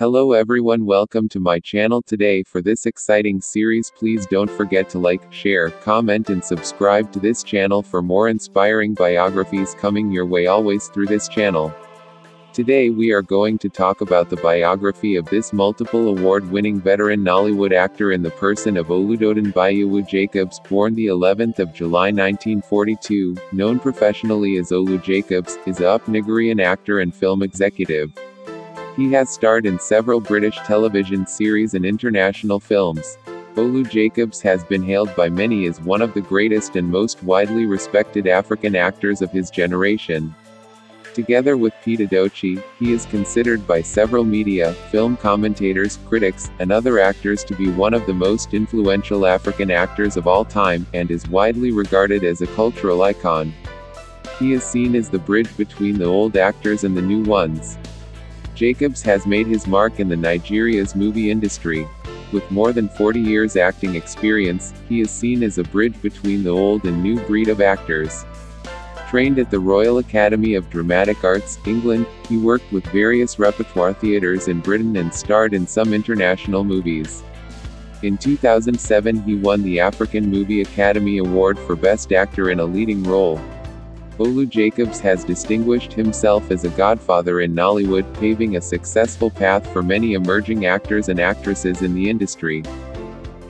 Hello everyone welcome to my channel today for this exciting series please don't forget to like, share, comment and subscribe to this channel for more inspiring biographies coming your way always through this channel. Today we are going to talk about the biography of this multiple award-winning veteran Nollywood actor in the person of Oludotun Baiyewu Jacobs, born the 11th of July 1942, known professionally as Olu Jacobs, is a Nigerian actor and film executive. He has starred in several British television series and international films. Olu Jacobs has been hailed by many as one of the greatest and most widely respected African actors of his generation. Together with Pete Edochie, he is considered by several media, film commentators, critics, and other actors to be one of the most influential African actors of all time, and is widely regarded as a cultural icon. He is seen as the bridge between the old actors and the new ones. Jacobs has made his mark in the Nigeria's movie industry. With more than 40 years acting experience, he is seen as a bridge between the old and new breed of actors. Trained at the Royal Academy of Dramatic Arts, England, he worked with various repertoire theatres in Britain and starred in some international movies. In 2007 he won the African Movie Academy Award for Best Actor in a Leading Role. Olu Jacobs has distinguished himself as a godfather in Nollywood, paving a successful path for many emerging actors and actresses in the industry.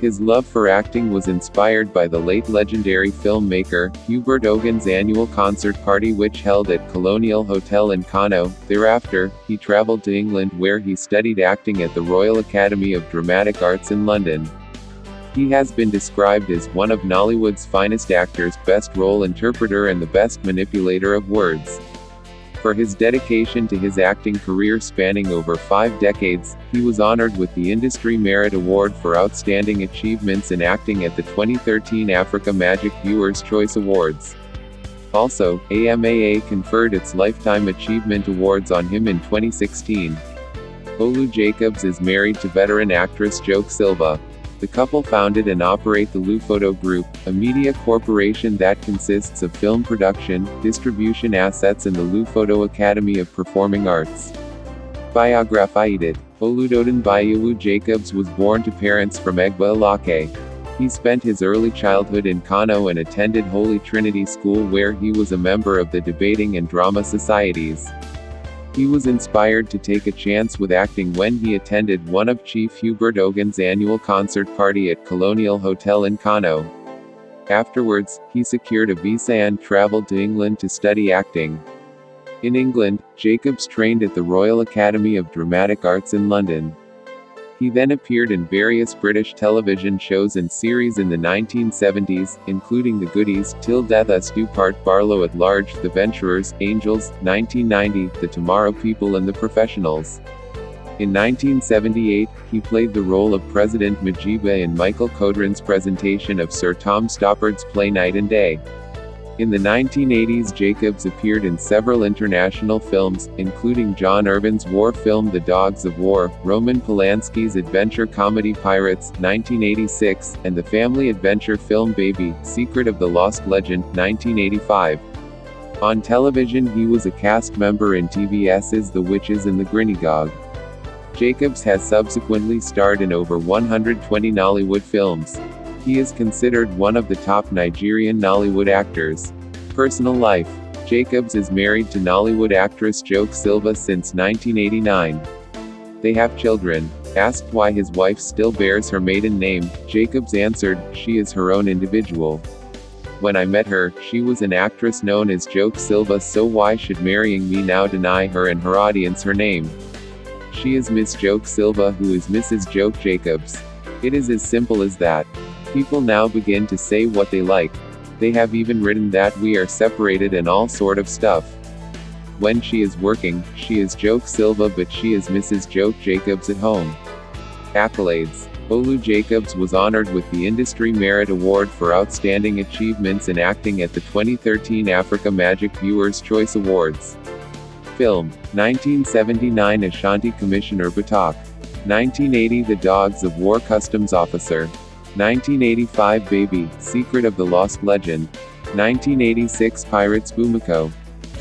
His love for acting was inspired by the late legendary filmmaker, Hubert Ogunde's annual concert party which held at Colonial Hotel in Kano. Thereafter, he traveled to England where he studied acting at the Royal Academy of Dramatic Arts in London. He has been described as one of Nollywood's finest actors, best role interpreter and the best manipulator of words. For his dedication to his acting career spanning over five decades, he was honored with the Industry Merit Award for Outstanding Achievements in Acting at the 2013 Africa Magic Viewers' Choice Awards. Also, AMAA conferred its Lifetime Achievement Awards on him in 2016. Olu Jacobs is married to veteran actress Joke Silva. The couple founded and operate the Lufodo Group, a media corporation that consists of film production, distribution assets and the Lufodo Academy of Performing Arts. Biography Oludotun Baiyewu Jacobs was born to parents from Egba Ilake. He spent his early childhood in Kano and attended Holy Trinity School where he was a member of the debating and drama societies. He was inspired to take a chance with acting when he attended one of Chief Hubert Ogunde's annual concert party at Colonial Hotel in Kano. Afterwards, he secured a visa and traveled to England to study acting. In England, Jacobs trained at the Royal Academy of Dramatic Arts in London. He then appeared in various British television shows and series in the 1970s, including The Goodies, Till Death Us Do Part Barlow at Large, The Venturers, Angels, 1990, The Tomorrow People and The Professionals. In 1978, he played the role of President Mageeba in Michael Codron's presentation of Sir Tom Stoppard's play Night and Day. In the 1980s Jacobs appeared in several international films, including John Irvin's war film The Dogs of War, Roman Polanski's adventure comedy Pirates, 1986, and the family adventure film Baby, Secret of the Lost Legend, 1985. On television he was a cast member in TVS's The Witches and the Grinnygog. Jacobs has subsequently starred in over 120 Nollywood films. He is considered one of the top Nigerian Nollywood actors. Personal life. Jacobs is married to Nollywood actress Joke Silva since 1989. They have children. Asked why his wife still bears her maiden name, Jacobs answered, she is her own individual. When I met her, she was an actress known as Joke Silva so why should marrying me now deny her and her audience her name? She is Miss Joke Silva who is Mrs. Joke Jacobs. It is as simple as that. People now begin to say what they like. They have even written that we are separated and all sort of stuff. When she is working, she is Joke Silva but she is Mrs. Joke Jacobs at home. Accolades. Olu Jacobs was honored with the Industry Merit Award for Outstanding Achievements in Acting at the 2013 Africa Magic Viewers' Choice Awards. Film. 1979 Ashanti Commissioner Batak. 1980 The Dogs of War Customs Officer. 1985 Baby, Secret of the Lost Legend. 1986 Pirates Boomako.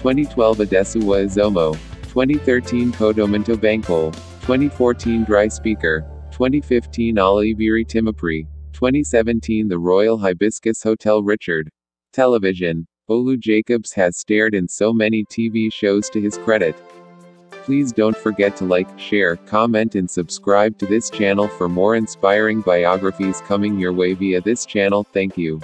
2012 Adesuwa Izomo. 2013 Kodominto Bankole. 2014 Dry Speaker, 2015 Oloibiri Timipre, 2017 The Royal Hibiscus Hotel Richard. Television. Olu Jacobs has starred in so many TV shows to his credit. Please don't forget to like, share, comment and subscribe to this channel for more inspiring biographies coming your way via this channel. Thank you.